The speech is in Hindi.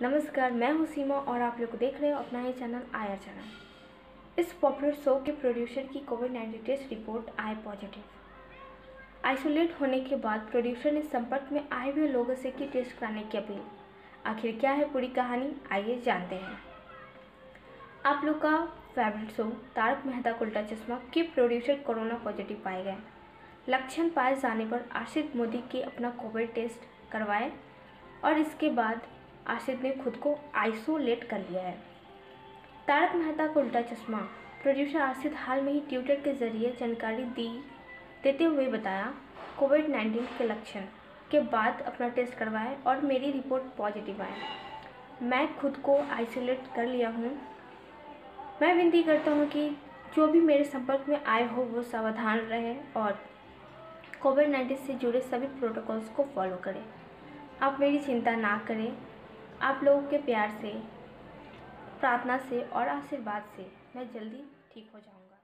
नमस्कार, मैं हूँ सीमा और आप लोग देख रहे हो अपना ही चैनल आया चैनल। इस पॉपुलर शो के प्रोड्यूसर की कोविड नाइन्टीन टेस्ट रिपोर्ट आए पॉजिटिव आइसोलेट होने के बाद प्रोड्यूसर ने संपर्क में आए हुए लोगों से की टेस्ट कराने की अपील। आखिर क्या है पूरी कहानी? आइए जानते हैं। आप लोग का फेवरेट शो तारक मेहता उल्टा चश्मा, के प्रोड्यूसर कोरोना पॉजिटिव पाए गए। लक्षण पाए जाने पर आशित मोदी के अपना कोविड टेस्ट करवाए और इसके बाद आशित ने खुद को आइसोलेट कर लिया है। तारक मेहता का उल्टा चश्मा। प्रोड्यूसर आशित हाल में ही ट्विटर के ज़रिए जानकारी दी, देते हुए बताया कोविड नाइन्टीन के लक्षण के बाद अपना टेस्ट करवाए और मेरी रिपोर्ट पॉजिटिव आए। मैं खुद को आइसोलेट कर लिया हूँ। मैं विनती करता हूँ कि जो भी मेरे संपर्क में आए हो, वो सावधान रहे और कोविड नाइन्टीन से जुड़े सभी प्रोटोकॉल्स को फॉलो करें। आप मेरी चिंता ना करें। आप लोगों के प्यार से, प्रार्थना से और आशीर्वाद से मैं जल्दी ठीक हो जाऊँगा।